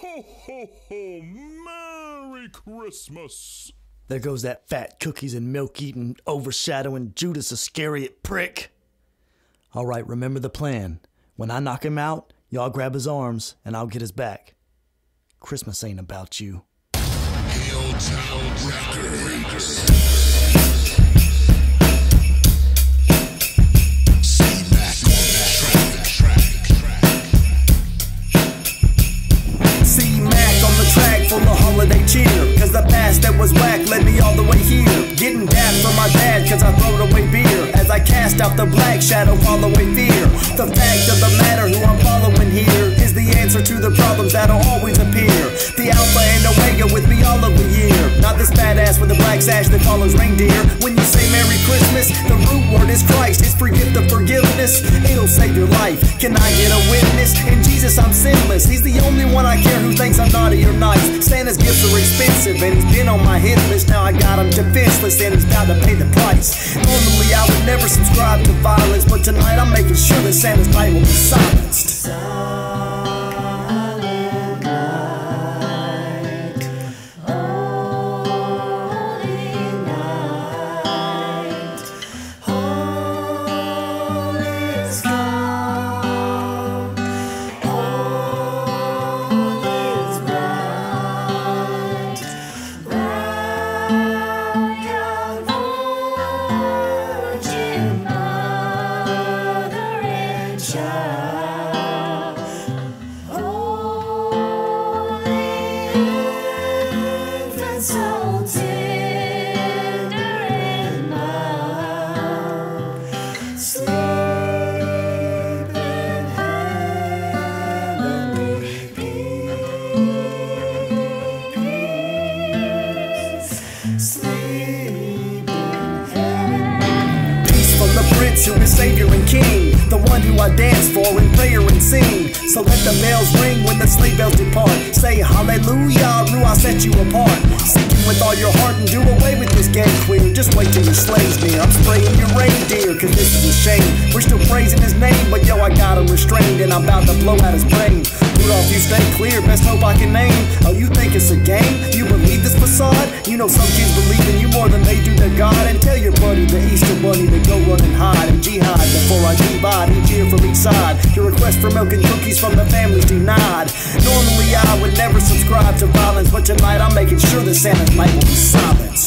Ho, ho, ho! Merry Christmas! There goes that fat cookies and milk eating, overshadowing Judas Iscariot prick. All right, remember the plan. When I knock him out, y'all grab his arms and I'll get his back. Christmas ain't about you. Healtop Records. Full of holiday cheer. Cause the past that was whack led me all the way here. Getting dapped from my dad cause I throwed away beer. As I cast out the black shadow, fall away fear. The fact of the matter, who I'm following here, is the answer to the problems that'll always appear. The Alpha and Omega with me all of the year. Not this badass with the black sash that follows reindeer. When you say Merry Christmas, the root word is Christ. It's forgive the forgiveness, it'll save your life. Can I get a witness? In Jesus, I'm sinless. He's the only one I care who thinks I'm naughty or nice. Santa's gifts are expensive, and he's been on my hit list. Now I got him defenseless, and he's about to pay the price. Normally, I would never subscribe to violence, but tonight I'm making sure that Santa's night will be silenced. The Prince Savior and King, the one who I dance for in prayer and sing. So let the bells ring when the sleigh bells depart. Say hallelujah, Ruah set you apart. Seek him with all your heart and do away with this game queen. Just wait till your sleigh's near. I'm spraying your reindeer, cause this is a shame. We're still praising his name, but yo, I got him restrained and I'm about to blow out his brain. Stay clear, best hope I can name. Oh, you think it's a game? You believe this facade? You know some kids believe in you more than they do to God. And tell your buddy, the Easter bunny, to go run and hide and jihad before I divide each year from each side. Your request for milk and cookies from the family's denied. Normally I would never subscribe to violence, but tonight I'm making sure that Santa's night will be silent.